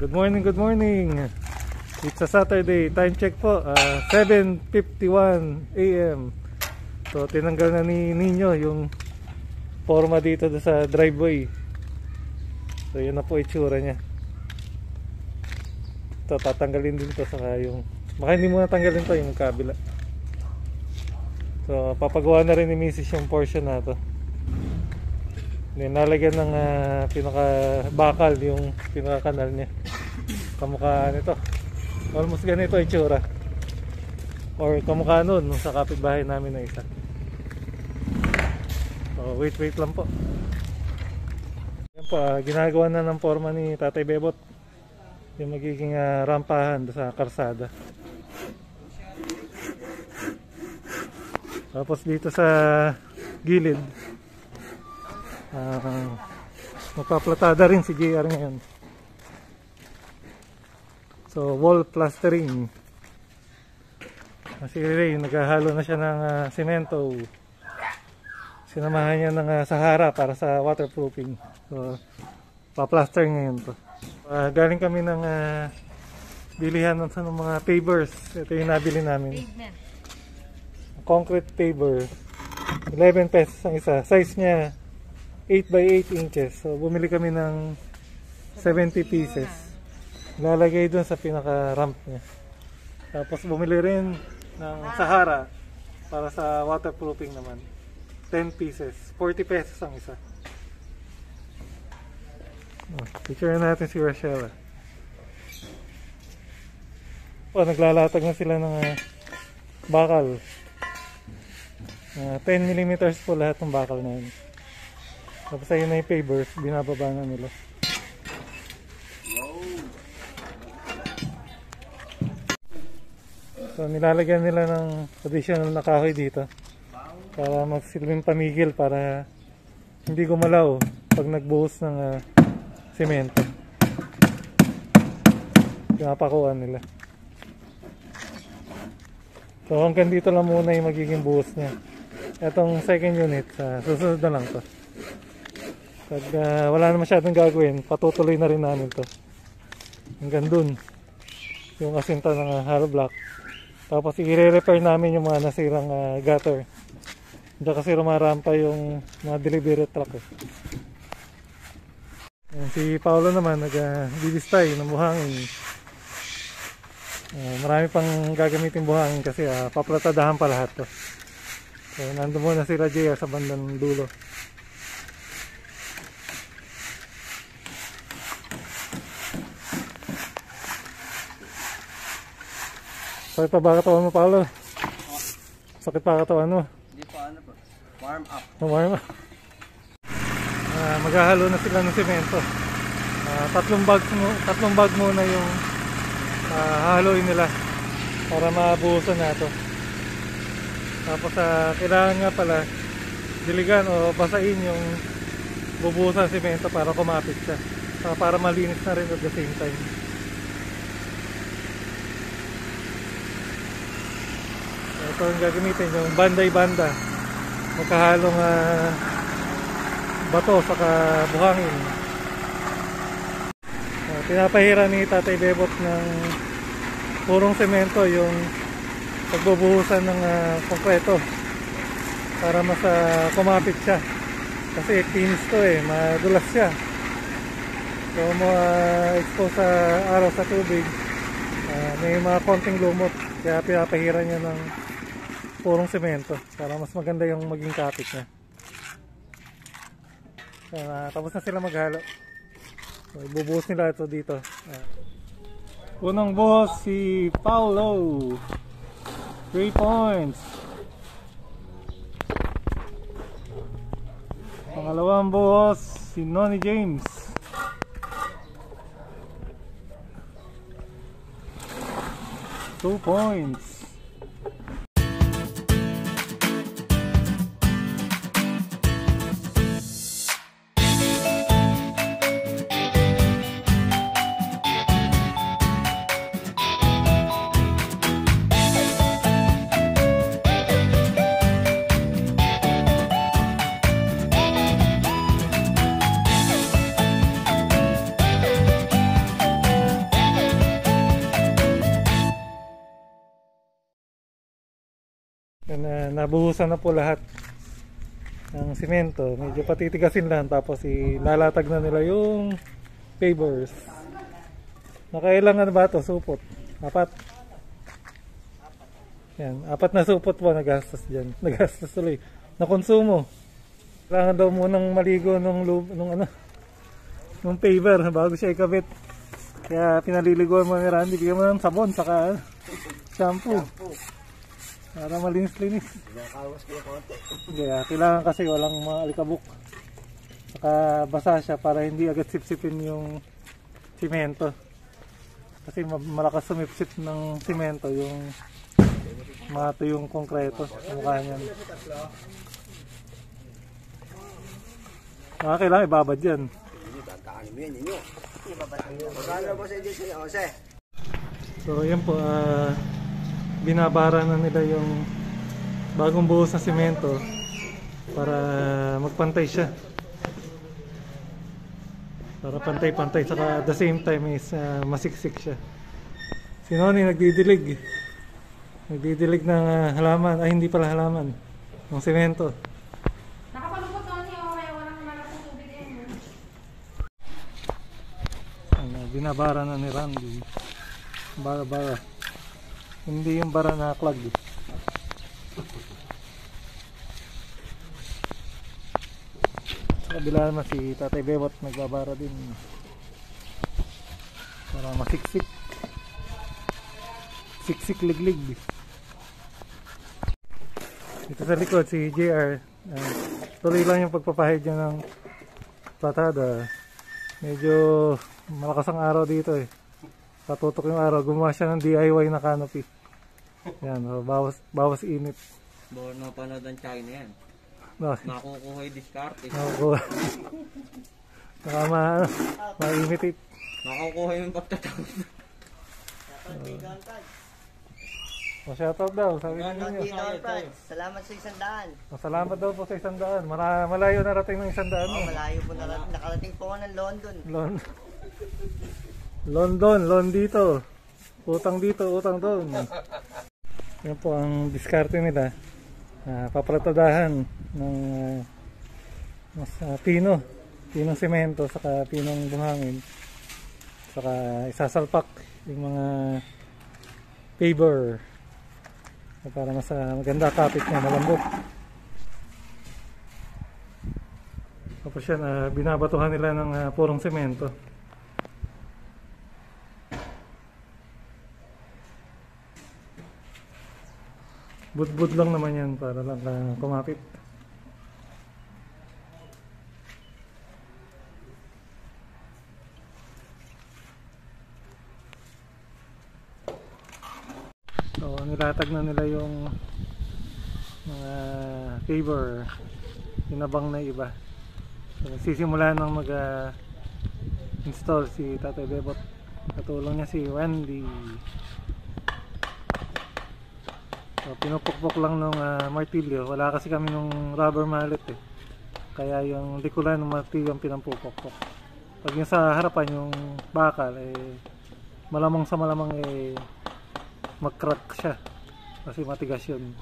Good morning, good morning. It's a Saturday. Time check po. Uh, 7.51 a.m. So, tinanggal na ni Ninyo yung forma dito sa driveway. So, yun na po itsura niya. Ito, tatanggalin din to saka yung... Baka hindi mo natanggalin to yung kabila. So, papagawa na rin ni Mrs. yung portion na to. Then, nalagyan ng uh, pinaka-bakal yung pinaka-kanal niya. Kamukha nito. Almost ganito itsura. Or kamukha nun, nung sa kapitbahay namin na isa. So, wait, wait lang po. Yan po, uh, ginagawa na ng forma ni Tatay Bebot. Yung magiging uh, rampahan sa karsada. Tapos dito sa gilid, uh, magpaplatada rin si JR ngayon. So, wall plastering. Si Ray, naghahalo na siya ng uh, semento. Sinamahan niya ng uh, Sahara para sa waterproofing. So, pa-plaster ngayon to. Uh, galing kami ng uh, bilihan ng sa mga pavers. Ito yung nabili namin. Concrete paver. 11 pesos ang isa. Size niya 8 by 8 inches. So, bumili kami ng 70 pieces. Lalagay dun sa pinaka ramp niya. Tapos bumili rin ng Sahara para sa waterproofing naman. 10 pieces. 40 pesos ang isa. Oh, picture natin si Rochelle oh naglalatag na sila ng uh, bakal. Uh, 10 mm po lahat ng bakal na yun tapos ayun na yung pavers binababa na nila So nilalagyan nila ng additional na kahoy dito para magsilbing pamigil para hindi gumalaw pag nagbuhos ng uh, semento. Pinapakuan nila. So hanggang dito lang muna yung magiging buhos niya. Itong second unit, uh, susunod na lang to. Pag uh, wala na masyadong gagawin, patutuloy na rin namin to. Hanggang dun. Yung asinta ng uh, hollow block. Tapos i-repair namin yung mga nasirang uh, gutter. Diyan kasi rumarampa yung mga delivery truck eh. Si Paolo naman nag-didistay uh, ng buhangin. Uh, marami pang gagamitin buhangin kasi uh, paplatadahan pa lahat to. So nandun muna sila JR sa bandang dulo. Sakit pa ba katawan mo, Paolo? Sakit pa katawan mo? Hindi pa ano po. Warm up. Warm up. Uh, maghahalo na sila ng semento. Uh, tatlong bag tatlong bag muna yung uh, haluin nila para mabuhusan na to. Tapos uh, kailangan nga pala diligan o basahin yung bubuhusan semento para kumapit siya. Uh, para malinis na rin at the same time. Ito ang gagamitin yung banday-banda. Magkahalong uh, bato saka buhangin uh, pinapahira ni Tatay Bebot ng purong semento yung pagbubuhusan ng uh, konkreto para mas uh, kumapit siya. Kasi tinis to eh madulas siya. So mo uh, expose sa araw sa tubig uh, may mga konting lumot. Kaya pinapahira niya ng purong semento para mas maganda yung maging kapit niya. Uh, tapos na sila maghalo. So, ibubuhos nila ito dito. Uh, unang buhos si Paulo 3 points. Pangalawang buhos si Noni James. 2 points Yan, na nabuhusan na po lahat ng simento. Medyo patitigasin lang tapos ilalatag na nila yung pavers. Nakailangan ba ito? Supot. Apat. Yan. Apat na supot po nagastos dyan. Nagastos tuloy. Nakonsumo. Kailangan daw munang maligo nung, lub, nung ano, nung paver bago siya ikabit. Kaya pinaliliguan mo ni Randy. Bigyan mo ng sabon saka shampoo. Para malinis-linis. Nakakawas ko konti. Kaya kailangan kasi walang mga alikabok. Saka basa siya para hindi agad sipsipin yung simento. Kasi ma- malakas sumipsip ng simento yung mato yung konkreto sa mukha niyan. Mga kailangan ibabad yan. So yan po, ah, binabara na nila yung bagong buhos na simento para magpantay siya. Para pantay-pantay, saka at the same time is ah, masiksik siya. Si Noni nagdidilig. Nagdidilig ng ah, halaman, ay hindi pala halaman, ng simento. Nakapalubot na niya o kaya walang malapong tubig eh. Binabara na ni Randy. Bara-bara. Hindi yung bara na clog. Sa kabila naman si Tatay Bebot nagbabara din. Para masiksik. Siksik liglig. Dito sa likod si JR. ah, tuloy lang yung pagpapahid niya ng platada. Medyo malakas ang araw dito eh. Patutok yung araw. Gumawa siya ng DIY na canopy. Yan, oh, bawas, bawas init. Bawal na panood ang China yan. No, Makukuha yung diskarte. nakukuha. Baka ma, ano, ma-imitate. Makukuha yung pagtatawag. O, shoutout daw, sabi niyo. Salamat sa isang daan. O, salamat daw po sa isang daan. Mara, malayo narating ng isang daan. Oh, malayo po na nakarating po ako ng London. Lon London, Lon dito. Utang dito, utang doon. Yan po ang diskarte nila. Uh, paplatadahan ng ah, mas ah, pino, pinong semento, saka pinong buhangin. Saka isasalpak yung mga paver para mas ah, maganda kapit niya, malambot. Tapos yan, ah, binabatuhan nila ng ah, purong semento. Budbud lang naman yan para lang ah, kumapit. So, nilatag na nila yung mga favor inabang na iba. So, sisimula nang mag ah, si Tatay Bebot. Katulong niya si Wendy. So, pinupukpok lang nung ah, martilyo. Wala kasi kami nung rubber mallet eh. Kaya yung likulan ng martilyo ang pinampupukpok. Pag yung sa harapan yung bakal eh malamang sa malamang eh mag-crack siya. Kasi matigas yun.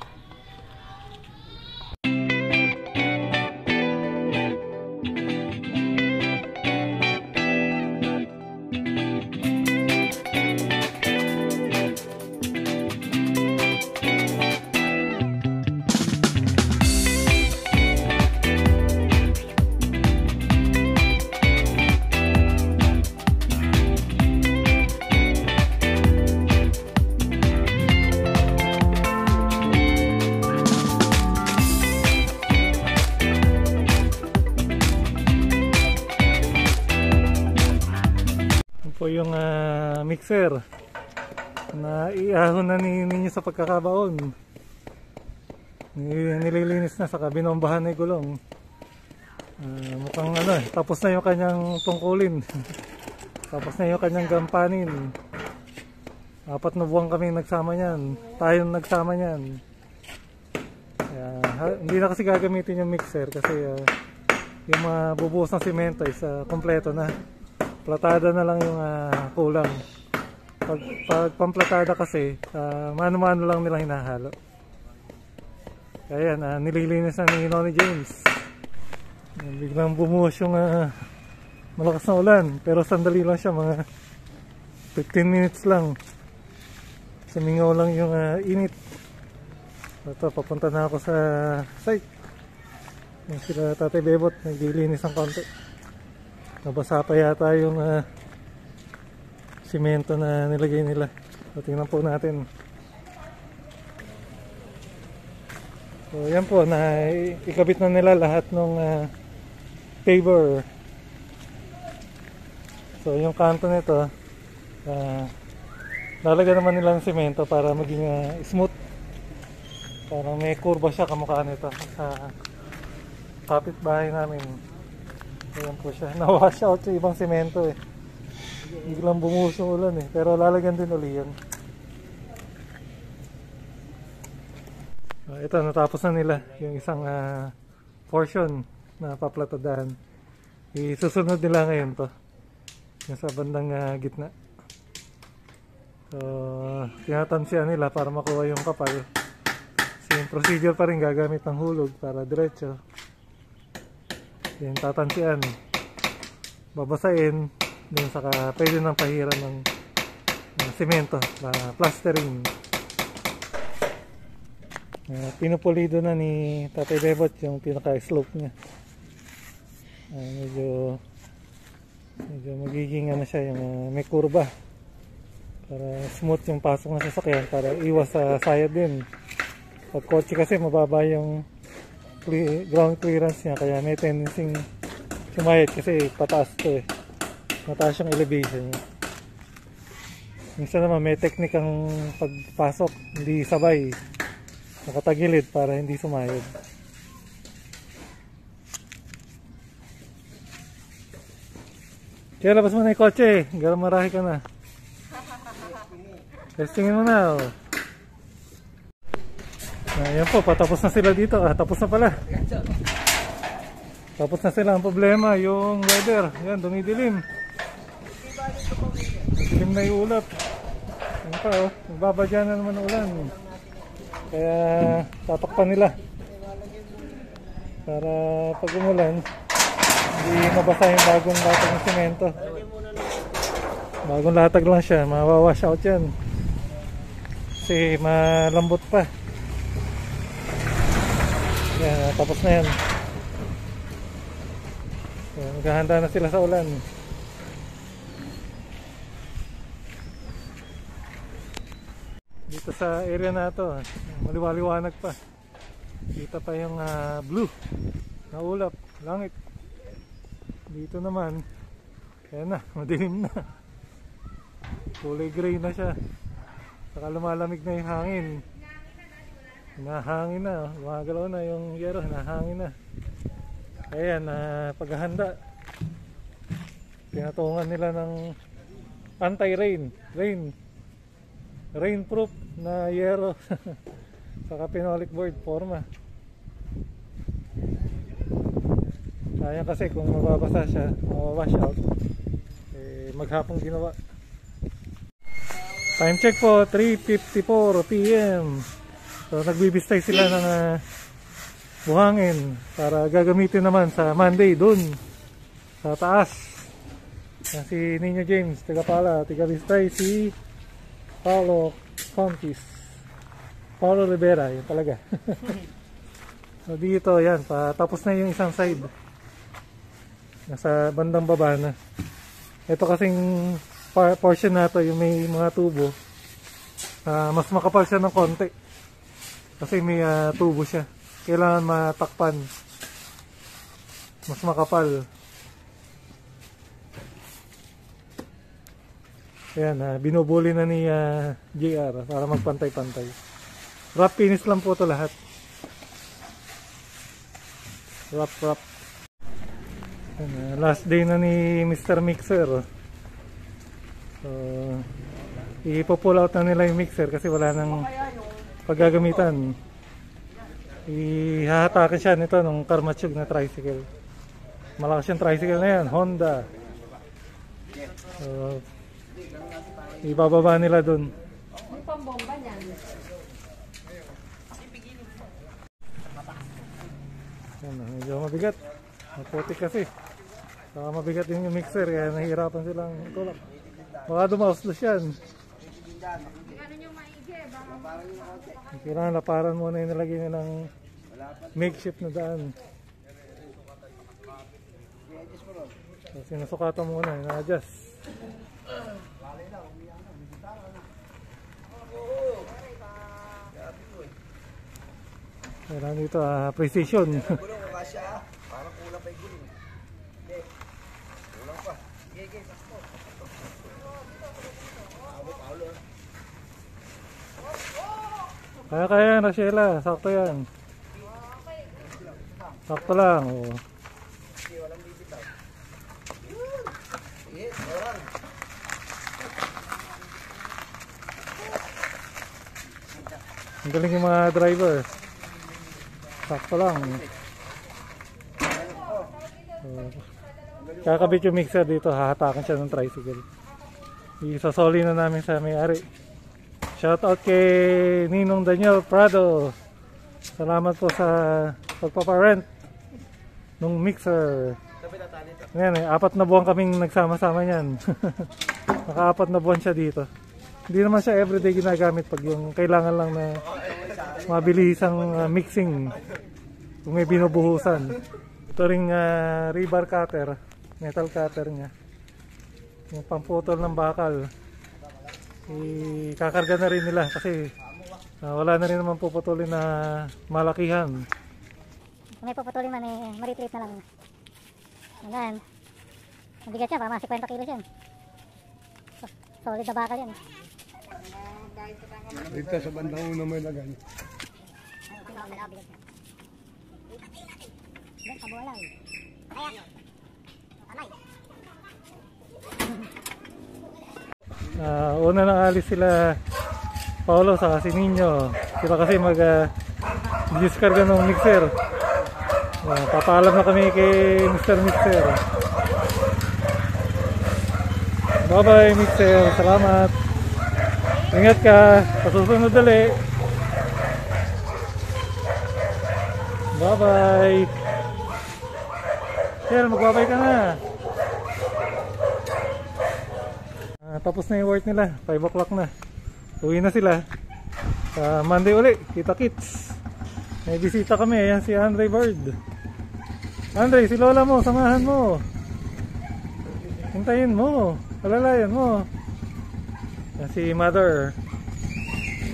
Mixer na iahon na ni ninyo sa pagkakabaon. Ni- Nililinis na sa binombahan na gulong. Ah, mukhang ano, eh, tapos na yung kanyang tungkulin. tapos na yung kanyang gampanin. Apat na buwan kami nagsama niyan. Tayo nagsama niyan. Kaya, ha- hindi na kasi gagamitin yung mixer kasi ah, yung mga bubuhos ng simento is ah, kompleto na. Platada na lang yung ah, kulang. Pag, pag pamplatada kasi, ah, mano-mano lang nilang hinahalo. Kaya yan, ah, nililinis na ni Nonny James. Biglang bumuhos yung ah, malakas na ulan. Pero sandali lang siya, mga 15 minutes lang. Sumingaw lang yung ah, init. Ito, papunta na ako sa site. Yung sila Tatay Bebot, naglilinis ng konti. Nabasa pa yata yung ah, simento na nilagay nila. So, tingnan po natin. So, yan po, na ikabit na nila lahat ng paver. So, yung kanto nito, ah, lalagyan naman nila ng simento para maging ah, smooth. Parang may kurba siya kamukha nito sa kapitbahay namin. Ayan po siya. Na-wash out yung ibang simento eh. Biglang bumuhos yung ulan eh. Pero lalagyan din uli yan. Ah, ito, natapos na nila yung isang ah, portion na paplatadahan. Isusunod nila ngayon to. Yung sa bandang ah, gitna. So, tinatansiyan nila para makuha yung kapal. Same procedure pa rin gagamit ng hulog para diretso. Then tatansiyan. Babasain. Then saka pwede nang pahiran ng, ng semento para plastering. Uh, pinupulido na ni Tatay Bebot yung pinaka-slope niya. Ah, medyo medyo magiging ano siya yung ah, may kurba para smooth yung pasok ng sasakyan para iwas sa sayad din. Pag kotse kasi mababa yung cle- ground clearance niya kaya may tendency sumayad kasi pataas to eh. Mataas yung elevation niya. Minsan naman may technique ang pagpasok, hindi sabay. Nakatagilid para hindi sumayad. Kaya labas mo na yung kotse, galang marahi ka na. Testingin mo na oh. Ayan po, patapos na sila dito. Ah, tapos na pala. Tapos na sila. Ang problema, yung weather. Yan, dumidilim. Dilim na yung ulap. Yan pa, oh. Na naman ulan. Kaya, tatakpan nila. Para pag umulan, hindi mabasa yung bagong latag ng semento. Bagong latag lang siya. Mawawash out yan. Kasi malambot pa. Yan, tapos na yan. So, maghahanda na sila sa ulan. Dito sa area na to, maliwaliwanag pa. Kita pa yung ah, blue na ulap, langit. Dito naman, ayan na, madilim na. Kulay gray na siya. Saka lumalamig na yung hangin. Nahangin na, oh. gumagalaw na yung yero, nahangin na. Ayan, na paghahanda. Tinatungan nila ng anti-rain, rain. Rainproof na yero. Saka pinolik board, forma. Sayang kasi kung mababasa siya, mawawash out. Eh, maghapong ginawa. Time check po, 3.54 p.m. So nagbibistay sila ng ah, buhangin para gagamitin naman sa Monday dun sa taas. Si Nino James, taga pala, taga si Paulo Contis. Paulo Rivera, yun talaga. so dito, yan, patapos na yung isang side. Nasa bandang baba na. Ito kasing portion na to, yung may mga tubo. ah, mas makapal siya ng konti. Kasi may ah, tubo siya. Kailangan matakpan. Mas makapal. Ayan, ah, binubuli na ni ah, JR para magpantay-pantay. Wrap finish lang po to lahat. Wrap, wrap. Ayan, ah, last day na ni Mr. Mixer. So, ipo-pull out na nila yung mixer kasi wala nang paggagamitan. Ihahatakin siya nito nung Karmachug na tricycle. Malakas yung tricycle na yan, Honda. So, ibababa nila dun. Yung pambomba niyan. Ano, medyo mabigat. Maputik kasi. Saka mabigat yung mixer kaya nahihirapan silang tulak. Baka dumauslos yan. Ano Kailangan laparan muna yung nilagay nila ng makeshift na daan. So, sinusukatan muna, ina-adjust. Kailangan dito ah, precision. Gulong, kasya ah. Parang kulang pa yung gulong. Hindi. Kulang pa. Sige, sige, sakto. Abo, Paolo. ah. kaya kaya yan, Rachela. Sakto yan. Sakto lang. Oh. Sige, orang. Ang galing yung mga driver. Sakto lang. So, kakabit yung mixer dito, hahatakan siya ng tricycle. Isasoli na namin sa may-ari. Shout out kay Ninong Daniel Prado. Salamat po sa pagpaparent ng mixer. Yan eh, apat na buwan kaming nagsama-sama niyan. Naka-apat na buwan siya dito. Hindi naman siya everyday ginagamit pag yung kailangan lang na mabilisang uh, mixing kung may binubuhusan. Ito ring uh, rebar cutter, metal cutter niya. Yung pamputol ng bakal. Ikakarga na rin nila kasi uh, wala na rin naman puputulin na malakihan. Kung may puputulin man, eh, maritrip na lang. Hanggang, mabigat siya, para mga 50 kilos yan. So- Solid na bakal yan. Dito sa bandang una may lagay. Ah, una nang alis sila Paolo sa si Nino. Sila kasi mag uh, discarga ng mixer. Ah, papaalam na kami kay Mr. Mixer. Bye bye Mixer. Salamat. Ingat ka. Sa susunod dali. Bye bye. Sir, magbabay ka na. Ah, tapos na yung work nila. 5 o'clock na. Uwi na sila. Sa Monday uli, kita kits. May bisita kami. Ayan si Andre Bird. Andre, si Lola mo, samahan mo. Hintayin mo. Alalayan mo. Ayan si Mother.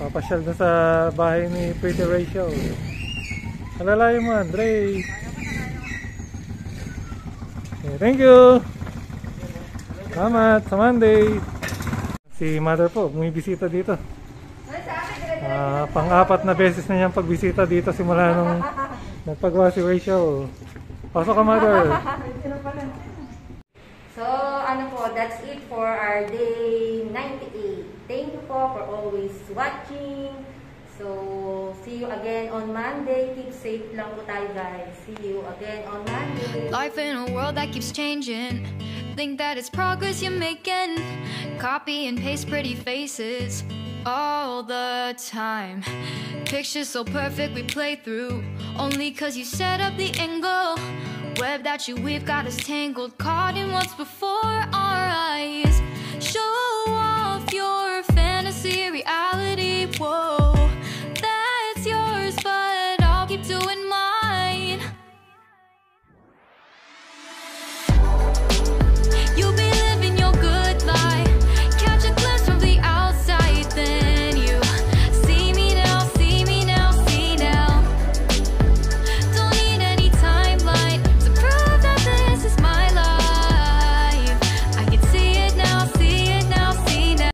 Papasyal na sa bahay ni Pretty Rachel. Alalayan mo, Andre. Okay, thank you. Salamat sa Monday. Si Mother po, bumibisita dito. Ah, pang-apat na beses na niyang pagbisita dito simula nung nagpagawa si Rachel. Pasok ka, Mother. So, ano po, that's it for our day 98. Po for always watching. So, see you again on Monday. Keep safe lang po tayo guys. See you again on Monday. Life in a world that keeps changing. Think that it's progress you're making. Copy and paste pretty faces all the time. Pictures so perfect we play through. Only cause you set up the angle. Web that you weave got us tangled. Caught in what's before our eyes.